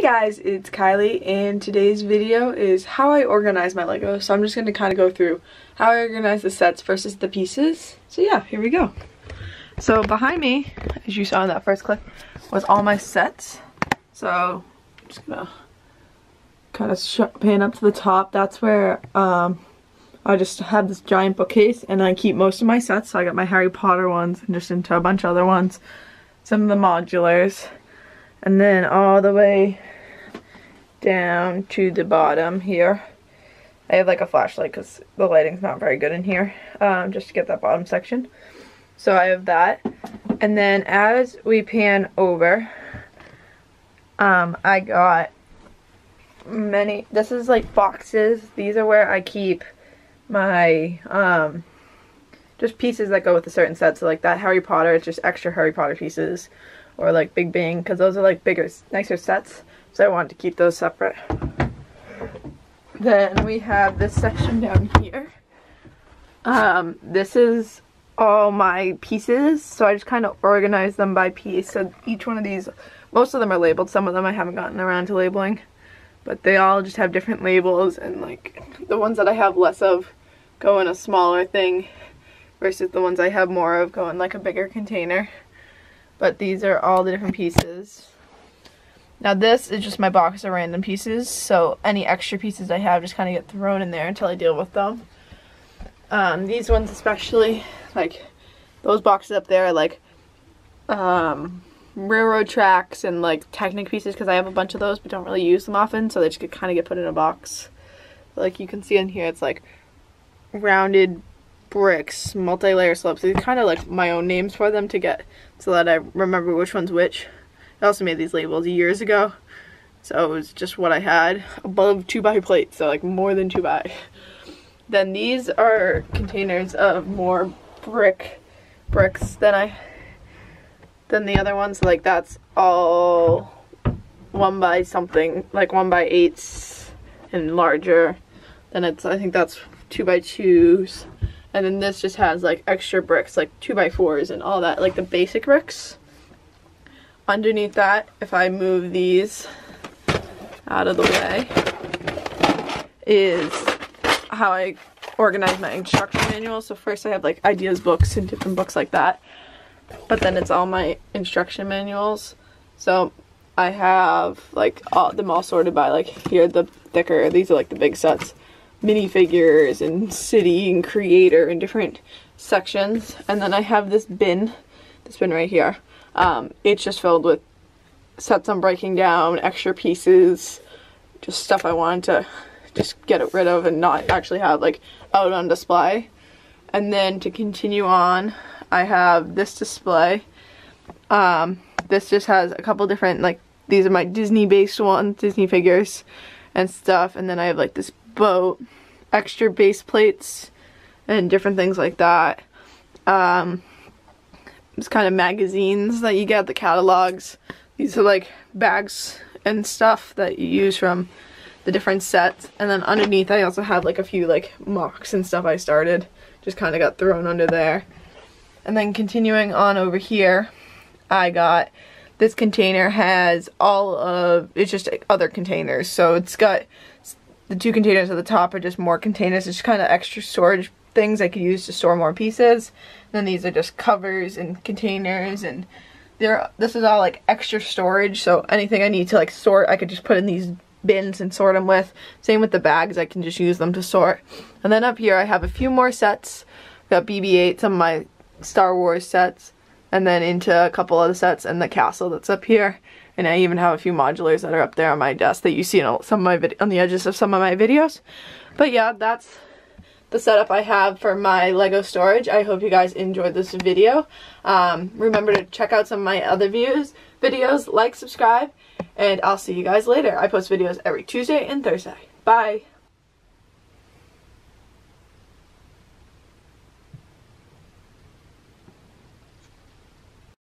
Hey guys, it's Kiley and today's video is how I organize my Lego. So I'm just going to kind of go through how I organize the sets versus the pieces. So yeah, here we go. So behind me, as you saw in that first clip, was all my sets. So I'm just going to kind of pan up to the top. That's where um, I just have this giant bookcase and I keep most of my sets. So I got my Harry Potter ones and just into a bunch of other ones. Some of the modulars and then all the way down to the bottom here. I have like a flashlight because the lighting's not very good in here, um, just to get that bottom section. So I have that. And then as we pan over, um, I got many, this is like boxes. These are where I keep my, um, just pieces that go with a certain set. So like that Harry Potter, it's just extra Harry Potter pieces or like Big Bang because those are like bigger, nicer sets. So I wanted to keep those separate. Then we have this section down here. Um, this is all my pieces. So I just kind of organize them by piece. So each one of these, most of them are labeled. Some of them I haven't gotten around to labeling. But they all just have different labels and like the ones that I have less of go in a smaller thing versus the ones I have more of go in like a bigger container. But these are all the different pieces. Now this is just my box of random pieces, so any extra pieces I have just kind of get thrown in there until I deal with them. Um, these ones especially, like those boxes up there are like um, railroad tracks and like Technic pieces because I have a bunch of those but don't really use them often, so they just kind of get put in a box. Like you can see in here, it's like rounded bricks, multi-layer slopes. These kind of like my own names for them to get so that I remember which one's which. I also made these labels years ago. So it was just what I had above 2 by plates, so like more than 2 by. Then these are containers of more brick bricks than I than the other ones. Like that's all one by something, like one by eights and larger. Then it's I think that's two by twos. And then this just has like extra bricks, like 2x4s and all that, like the basic bricks. Underneath that, if I move these out of the way, is how I organize my instruction manual. So first I have like ideas books and different books like that. But then it's all my instruction manuals. So I have like all them all sorted by like here the thicker, these are like the big sets minifigures and city and creator and different sections. And then I have this bin, this bin right here. Um, it's just filled with sets I'm breaking down, extra pieces, just stuff I wanted to just get rid of and not actually have like out on display. And then to continue on, I have this display. Um, this just has a couple different, like, these are my Disney based ones, Disney figures and stuff. And then I have like this boat, extra base plates, and different things like that. Um, it's kind of magazines that you get, the catalogs. These are like bags and stuff that you use from the different sets. And then underneath I also have like a few like MOCs and stuff I started. Just kind of got thrown under there. And then continuing on over here, I got this container has all of, it's just other containers. So it's got the two containers at the top are just more containers. It's just kind of extra storage things I could use to store more pieces. And then these are just covers and containers and they're, this is all like extra storage. So anything I need to like sort, I could just put in these bins and sort them with. Same with the bags, I can just use them to sort. And then up here I have a few more sets. Got BB-8, some of my Star Wars sets, and then into a couple other sets and the castle that's up here. And I even have a few modulars that are up there on my desk that you see in some of my on the edges of some of my videos. But yeah, that's the setup I have for my Lego storage. I hope you guys enjoyed this video. Um, remember to check out some of my other views, videos, like, subscribe, and I'll see you guys later. I post videos every Tuesday and Thursday. Bye!